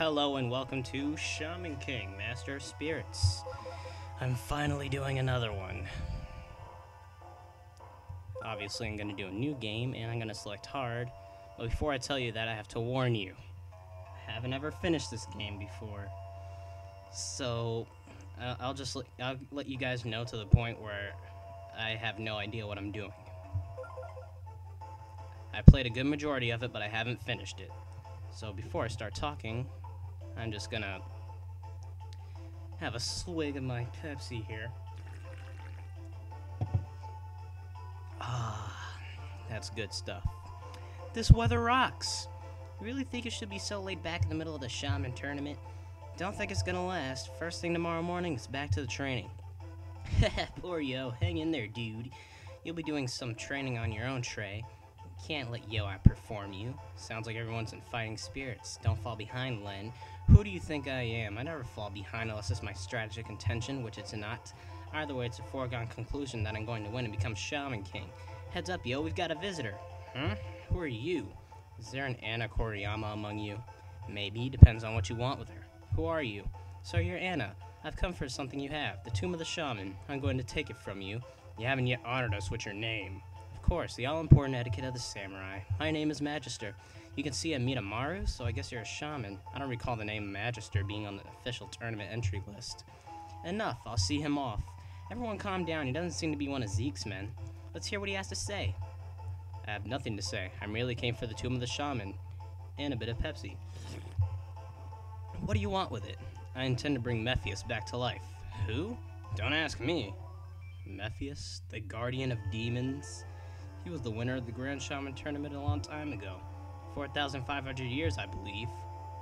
Hello and welcome to Shaman King, Master of Spirits. I'm finally doing another one. Obviously, I'm going to do a new game and I'm going to select hard. But before I tell you that, I have to warn you. I haven't ever finished this game before. So, uh, I'll just I'll let you guys know to the point where I have no idea what I'm doing. I played a good majority of it, but I haven't finished it. So before I start talking, I'm just gonna have a swig of my Pepsi here. Ah, that's good stuff. This weather rocks. You really think it should be so laid back in the middle of the shaman tournament? Don't think it's gonna last. First thing tomorrow morning, it's back to the training. Poor Yoh, hang in there, dude. You'll be doing some training on your own, Trey. Can't let Yoh outperform you. Sounds like everyone's in fighting spirits. Don't fall behind, Len. Who do you think I am? I never fall behind unless it's my strategic intention, which it's not. Either way, it's a foregone conclusion that I'm going to win and become Shaman King. Heads up, Yoh, we've got a visitor. Huh? Who are you? Is there an Anna Kyoyama among you? Maybe, depends on what you want with her. Who are you? So you're Anna. I've come for something you have, the Tomb of the Shaman. I'm going to take it from you. You haven't yet honored us with your name. Of course, the all-important etiquette of the samurai. My name is Magister. You can see Amidamaru, so I guess you're a shaman. I don't recall the name Magister being on the official tournament entry list. Enough, I'll see him off. Everyone calm down, he doesn't seem to be one of Zeke's men. Let's hear what he has to say. I have nothing to say. I merely came for the Tomb of the Shaman. And a bit of Pepsi. What do you want with it? I intend to bring Mephius back to life. Who? Don't ask me. Mephius, the guardian of demons? He was the winner of the Grand Shaman tournament a long time ago. 4,500 years, I believe.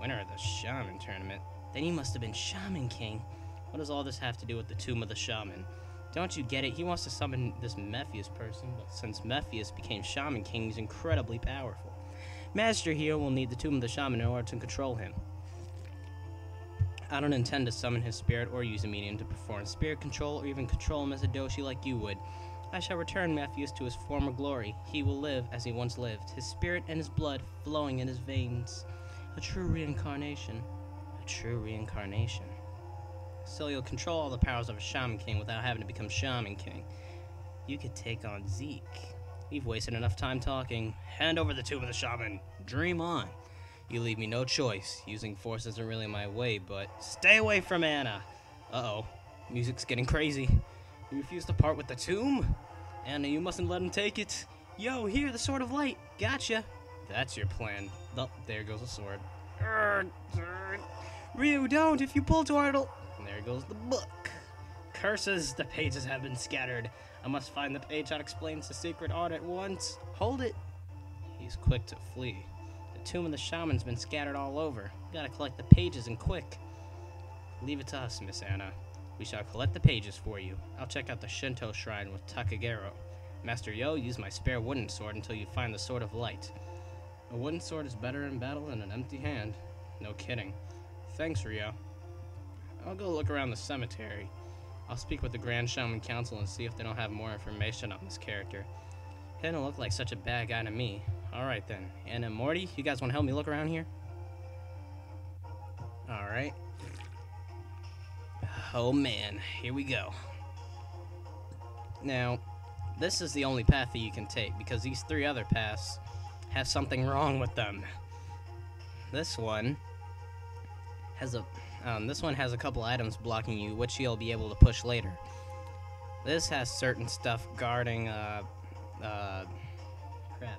Winner of the Shaman tournament. Then he must have been Shaman King. What does all this have to do with the Tomb of the Shaman? Don't you get it? He wants to summon this Mephius person, but since Mephius became Shaman King, he's incredibly powerful. Master here will need the Tomb of the Shaman in order to control him. I don't intend to summon his spirit or use a medium to perform spirit control or even control him as a doshi like you would. I shall return Mephius to his former glory. He will live as he once lived, his spirit and his blood flowing in his veins. A true reincarnation. A true reincarnation. So you'll control all the powers of a Shaman King without having to become Shaman King. You could take on Zeke. We've wasted enough time talking. Hand over the Tomb of the Shaman. Dream on. You leave me no choice. Using force isn't really my way, but stay away from Anna. Uh-oh. Music's getting crazy. You refuse to part with the tomb? Anna, you mustn't let him take it. Yoh, here, the Sword of Light. Gotcha. That's your plan. Oh, there goes the sword. Ryu, don't! If you pull too it'll... And there goes the book. Curses, the pages have been scattered. I must find the page that explains the secret art at once. Hold it. He's quick to flee. The tomb of the shaman's been scattered all over. Gotta collect the pages and quick. Leave it to us, Miss Anna. We shall collect the pages for you. I'll check out the Shinto shrine with Takagero. Master Yoh, use my spare wooden sword until you find the Sword of Light. A wooden sword is better in battle than an empty hand. No kidding. Thanks, Rio. I'll go look around the cemetery. I'll speak with the Grand Shaman Council and see if they don't have more information on this character. He didn't look like such a bad guy to me. Alright then. Anna and Morty, you guys want to help me look around here? Alright. Oh man, here we go. Now, this is the only path that you can take because these three other paths have something wrong with them. This one has a um, this one has a couple items blocking you, which you'll be able to push later. This has certain stuff guarding uh uh crap.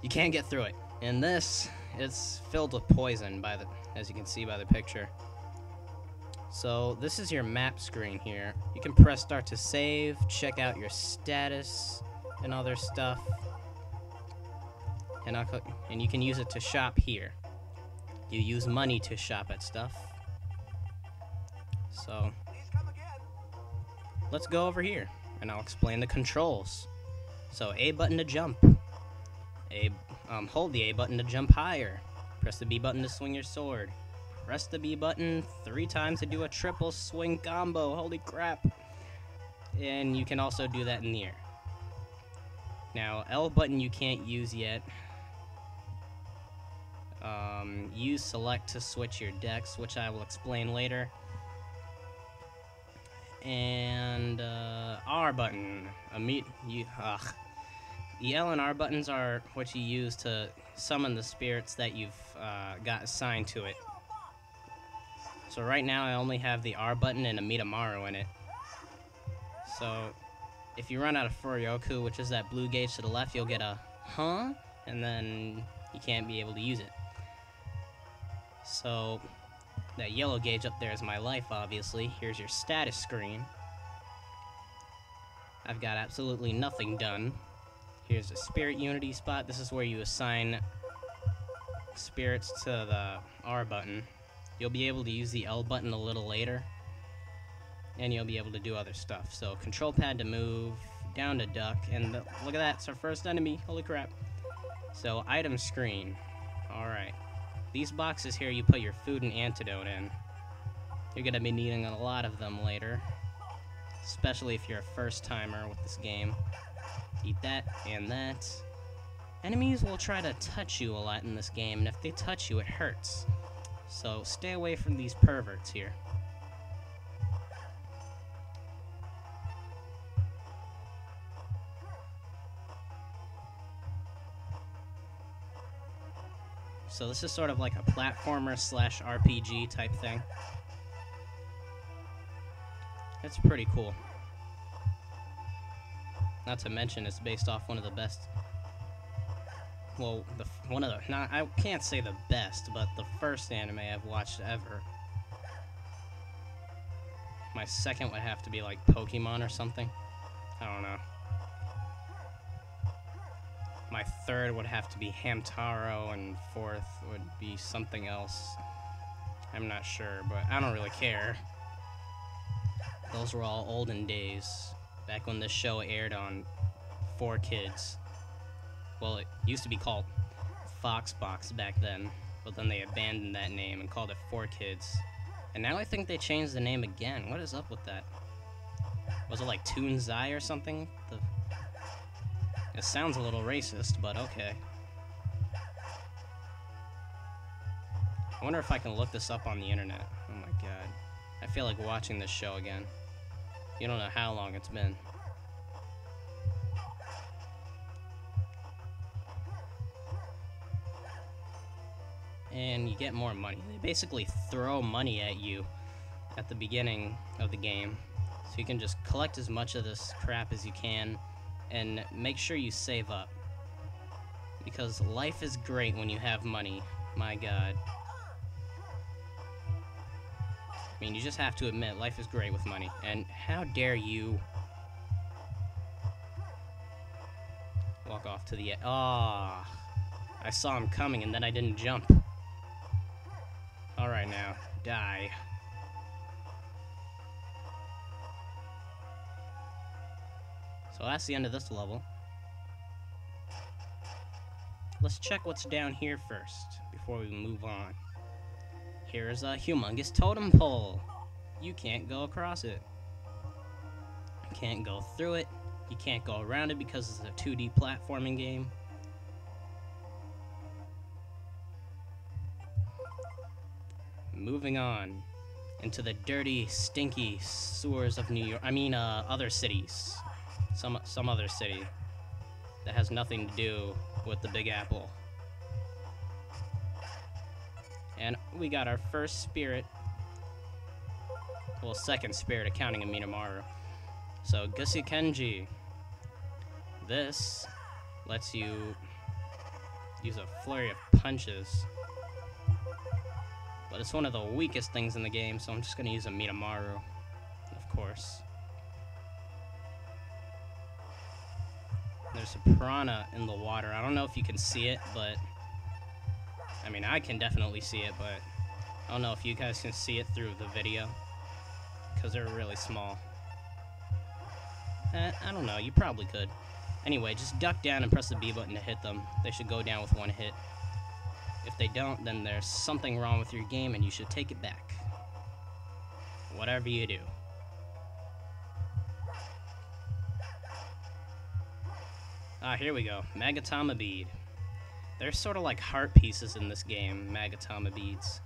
You can't get through it. And this, it's filled with poison by the as you can see by the picture. So this is your map screen here. You can press start to save, check out your status and other stuff. And, I'll, click, and you can use it to shop here. You use money to shop at stuff. So let's go over here and I'll explain the controls. So A button to jump. A um, hold the A button to jump higher. Press the B button to swing your sword. Press the B button three times to do a triple swing combo. Holy crap. And you can also do that in the air. Now, L button you can't use yet. Um, use select to switch your decks, which I will explain later. And uh, R button. A meet you. Ugh. The L and R buttons are what you use to summon the spirits that you've uh, got assigned to it. So right now I only have the R button and Amidamaru in it. So if you run out of Furyoku, which is that blue gauge to the left, you'll get a huh? And then you can't be able to use it. So that yellow gauge up there is my life, obviously. Here's your status screen. I've got absolutely nothing done. Here's a spirit unity spot. This is where you assign spirits to the R button. You'll be able to use the L button a little later. And you'll be able to do other stuff. So control pad to move, down to duck, and the, look at that, it's our first enemy. Holy crap. So item screen. Alright. These boxes here you put your food and antidote in. You're gonna be needing a lot of them later. Especially if you're a first timer with this game. Eat that and that. Enemies will try to touch you a lot in this game, and if they touch you, it hurts. So stay away from these perverts here. So this is sort of like a platformer slash RPG type thing. It's pretty cool. Not to mention, it's based off one of the best. Well, the one of the not I can't say the best, but the first anime I've watched ever. My second would have to be like Pokemon or something. I don't know. My third would have to be Hamtaro, and fourth would be something else. I'm not sure, but I don't really care. Those were all olden days, back when this show aired on 4Kids. Well, it used to be called Foxbox back then, but then they abandoned that name and called it 4Kids. And now I think they changed the name again. What is up with that? Was it like Toonzai or something? The it sounds a little racist, but okay. I wonder if I can look this up on the internet. Oh my god. I feel like watching this show again. You don't know how long it's been. And you get more money. They basically throw money at you at the beginning of the game. So you can just collect as much of this crap as you can and make sure you save up. Because life is great when you have money. My god. I mean, you just have to admit, life is great with money. And how dare you walk off to the... Ah, oh, I saw him coming and then I didn't jump. Alright now, die. So that's the end of this level. Let's check what's down here first, before we move on. Here's a humongous totem pole. You can't go across it. You can't go through it. You can't go around it because it's a 2D platforming game. Moving on into the dirty, stinky sewers of New York. I mean, uh, other cities some some other city that has nothing to do with the Big Apple. And we got our first spirit. Well, second spirit, accounting Amidamaru. So, Gusi Kenji. This lets you use a flurry of punches. But it's one of the weakest things in the game, so I'm just going to use Amidamaru, of course. There's a piranha in the water. I don't know if you can see it, but... I mean, I can definitely see it, but... I don't know if you guys can see it through the video. Because they're really small. Eh, I don't know, you probably could. Anyway, just duck down and press the B button to hit them. They should go down with one hit. If they don't, then there's something wrong with your game and you should take it back. Whatever you do. Ah, here we go. Magatama bead. They're sort of like heart pieces in this game, Magatama beads.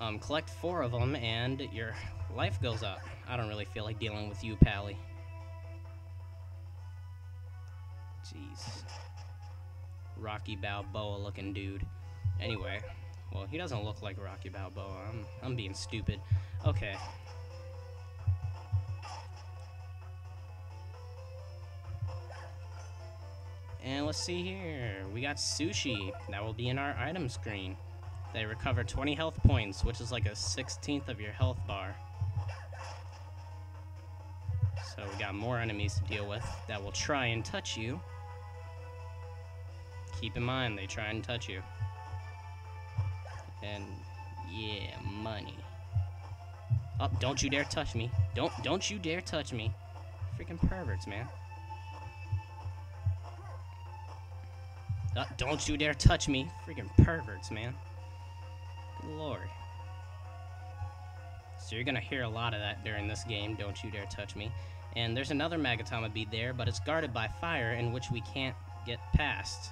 Um, collect four of them and your life goes up. I don't really feel like dealing with you, Pally. Jeez. Rocky Balboa looking dude. Anyway, well, he doesn't look like Rocky Balboa. I'm, I'm being stupid. Okay. And let's see here. We got sushi. That will be in our item screen. They recover 20 health points, which is like a 16th of your health bar. So we got more enemies to deal with that will try and touch you. Keep in mind, they try and touch you. And yeah, money. Oh, don't you dare touch me. Don't don't you dare touch me. Freaking perverts, man. Uh, don't you dare touch me. Freaking perverts, man. Good lord. So you're gonna hear a lot of that during this game, don't you dare touch me. And there's another Magatama bead there, but it's guarded by fire in which we can't get past.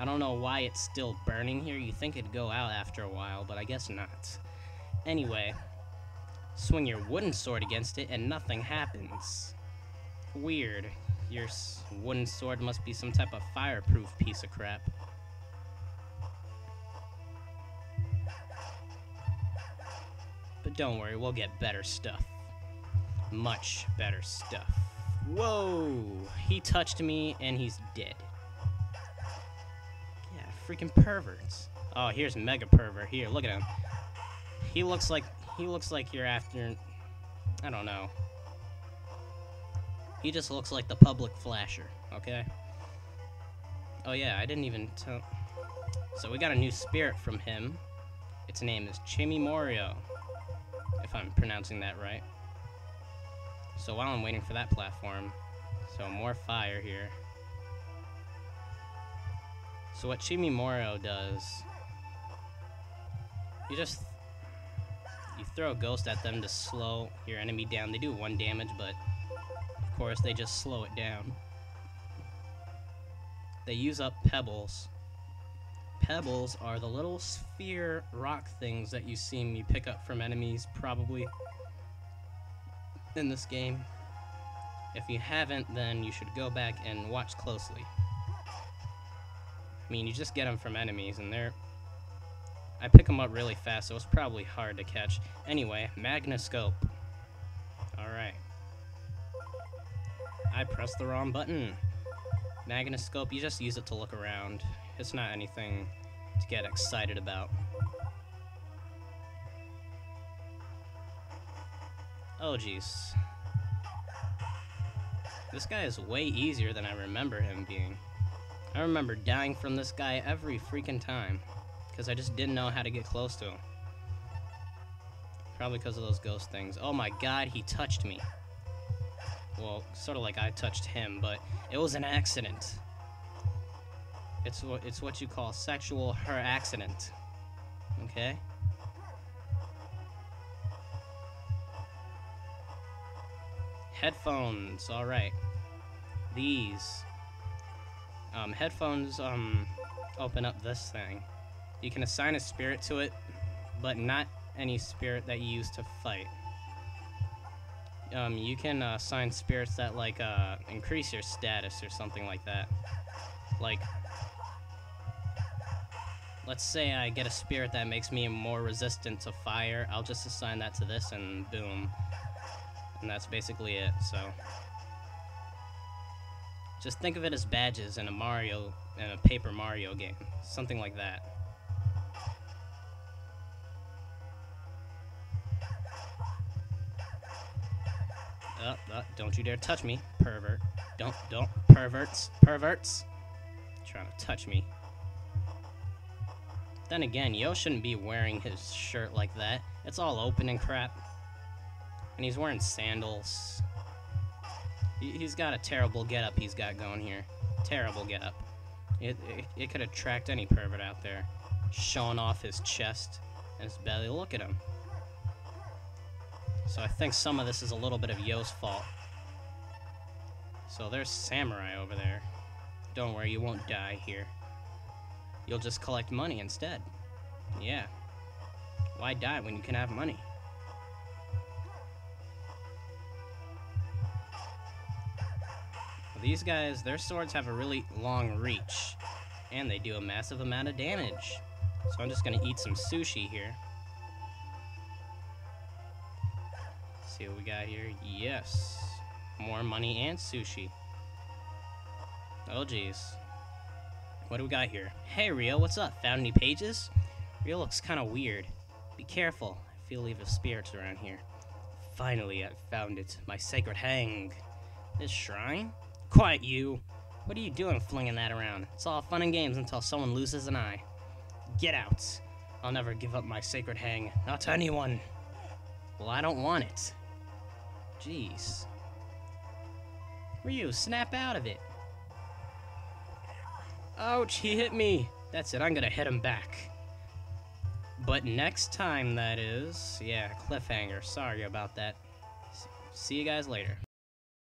I don't know why it's still burning here. You think it'd go out after a while, but I guess not. Anyway, swing your wooden sword against it and nothing happens. Weird. Your wooden sword must be some type of fireproof piece of crap. But don't worry, we'll get better stuff. Much better stuff. Whoa! He touched me and he's dead. Freaking perverts. Oh, here's Mega Pervert. Here, look at him. He looks like he looks like you're after I don't know. He just looks like the public flasher, okay? Oh yeah, I didn't even tell So we got a new spirit from him. Its name is Chimi Morio. If I'm pronouncing that right. So while I'm waiting for that platform, so more fire here. So what Chimi Morio does, you just you throw a ghost at them to slow your enemy down. They do one damage, but of course they just slow it down. They use up pebbles. Pebbles are the little sphere rock things that you see me pick up from enemies, probably in this game. If you haven't, then you should go back and watch closely. I mean, you just get them from enemies, and they're... I pick them up really fast, so it's probably hard to catch. Anyway, Magnascope. Alright. I pressed the wrong button. Magnascope, you just use it to look around. It's not anything to get excited about. Oh, jeez. This guy is way easier than I remember him being. I remember dying from this guy every freaking time. Because I just didn't know how to get close to him. Probably because of those ghost things. Oh my god, he touched me. Well, sort of like I touched him, but it was an accident. It's what it's what you call sexual her accident. Okay? Headphones, alright. These. Um, headphones, um, open up this thing. You can assign a spirit to it, but not any spirit that you use to fight. Um, you can uh, assign spirits that, like, uh, increase your status or something like that. Like, let's say I get a spirit that makes me more resistant to fire, I'll just assign that to this and boom, and that's basically it, so. Just think of it as badges in a Mario, in a Paper Mario game. Something like that. Uh, don't you dare touch me, pervert. Don't, don't, perverts, perverts. Trying to touch me. Then again, Yoh shouldn't be wearing his shirt like that. It's all open and crap. And he's wearing sandals. He's got a terrible getup he's got going here. Terrible getup. It, it, it could attract any pervert out there. Showing off his chest and his belly. Look at him. So I think some of this is a little bit of Yoh's fault. So there's Samurai over there. Don't worry, you won't die here. you'll just collect money instead. Yeah. Why die when you can have money? These guys, their swords have a really long reach, and they do a massive amount of damage. So I'm just gonna eat some sushi here. see what we got here. Yes. More money and sushi. Oh, jeez. What do we got here? Hey, Rio, what's up? Found any pages? Rio looks kind of weird. Be careful. I feel evil spirits around here. Finally, I found it. My sacred hang. This shrine? Quiet, you. What are you doing flinging that around? It's all fun and games until someone loses an eye. Get out. I'll never give up my sacred hang. Not to anyone. Well, I don't want it. Jeez. Ryu, snap out of it. Ouch, he hit me. That's it, I'm gonna hit him back. But next time, that is. Yeah, cliffhanger. Sorry about that. See you guys later.